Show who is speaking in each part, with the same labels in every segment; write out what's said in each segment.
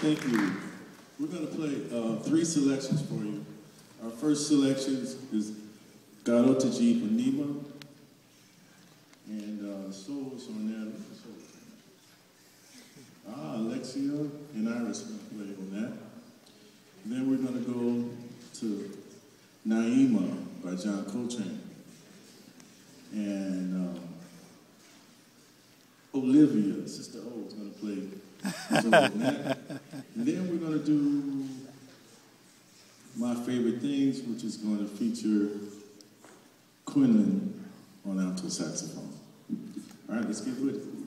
Speaker 1: Thank you. We're going to play uh, three selections for you. Our first selection is Garota de Ipanema, and uh, Soul's on there. Ah, Alexia and Iris going to play on that. And then we're going to go to Naima by John Coltrane. And um, Olivia, Sister O, is going to play. So and then we're going to do my favorite things, which is going to feature Quinlan on alto saxophone. All right, let's get with it.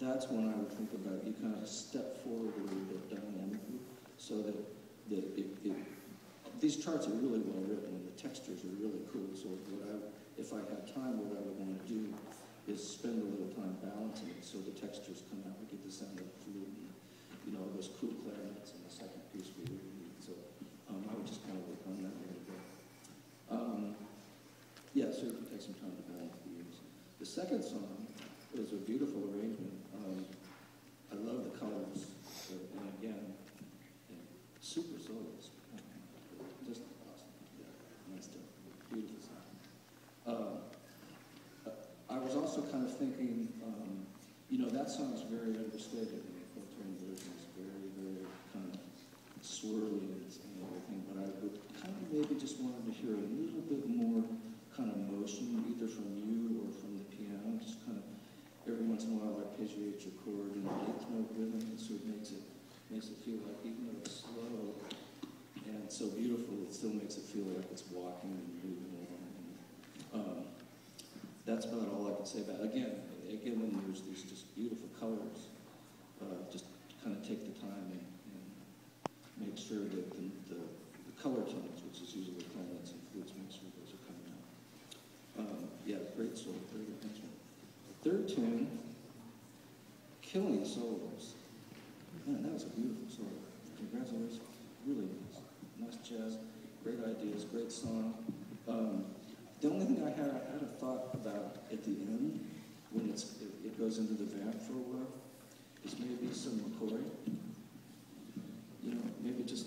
Speaker 2: that's when I would think about you kind of step forward a little bit dynamically so that, that it, it, these charts are really well written and the textures are really cool. So what I, if I had time, what I would want to do is spend a little time balancing it so the textures come out. We get the sound of the flute and, you know, those cool clarinets in the second piece we really need. So um, I would just kind of work on that a little bit. Um, yeah, so it can take some time to balance the ears. The second song is a beautiful arrangement sounds very understated the filtering version. is very, very kind of swirly and, everything, but I would kind of maybe just wanted to hear a little bit more kind of motion, either from you or from the piano, just kind of every once in a while arpeggiate your chord and the eighth note rhythm, and sort of makes it, makes it feel like, even though it's slow and so beautiful, it still makes it feel like it's walking and moving along. And, um, that's about all I can say about it. Again, Again, there's these just beautiful colors, uh, just kind of take the time and, and make sure that the, the, the, color tones, which is usually planets and flutes, make sure those are coming out. Um, yeah, great solo, very good. Third tune, Killing Solos. Man, that was a beautiful solo. Congratulations. Really nice. Nice jazz, great ideas, great song. Um, the only thing I had, I had a thought about at the end when it, it goes into the vamp for a while is maybe some McCoy. You know, maybe just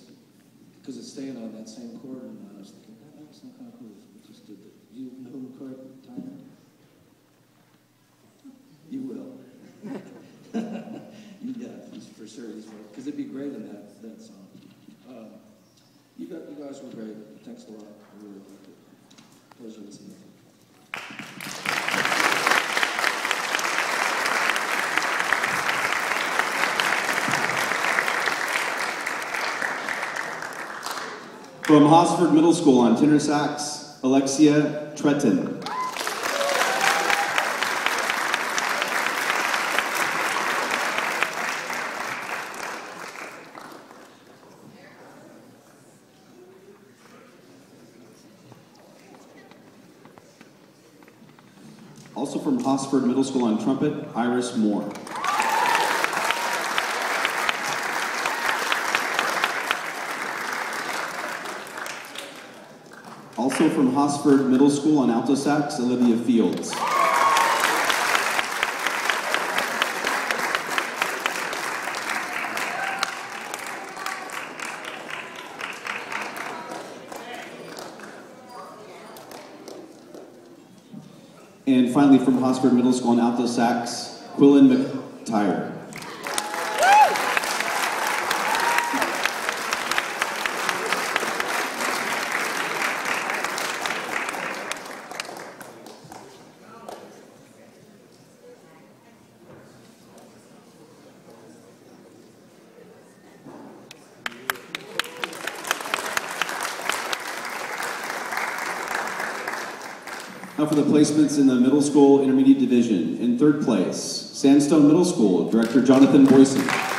Speaker 2: because it's staying on that same chord, and I was thinking, that might sound kind of cool we just did the You know McCoy Tyner? You will. you yeah, he's for sure. Because it'd be great in that, that song. Uh, you, got, you guys were great. Thanks a lot. I really liked it. Pleasure listening
Speaker 3: From Hosford Middle School on tenor sax, Alexia Tretton. Also from Hosford Middle School on trumpet, Iris Moore. Also from Hosford Middle School on alto sax, Olivia Fields. And finally from Hosford Middle School on alto sax, Quillen McTire. For the placements in the middle school intermediate division. In third place, Sandstone Middle School, Director Jonathan Boyson.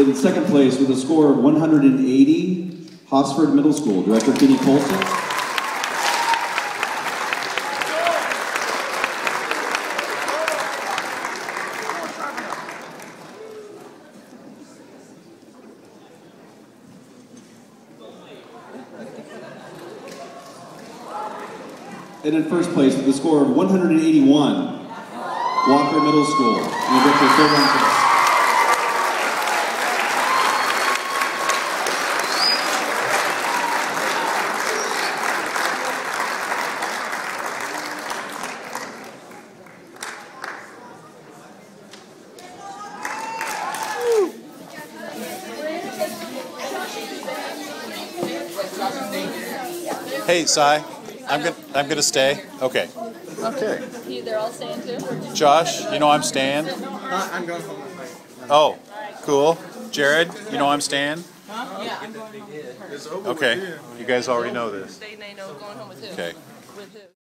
Speaker 3: In second place with a score of 180, Hosford Middle School, Director Kenney Polson. And in first place with a score of 181, Walker Middle School, Director Phil
Speaker 4: Hey, Cy, I'm gonna I'm gonna stay. Okay. Okay. You, they're all staying too? Josh, you know I'm staying. Uh, I'm going home. Oh, cool. Jared, you know I'm staying. Yeah, I'm going home with her. Okay. You guys already know this.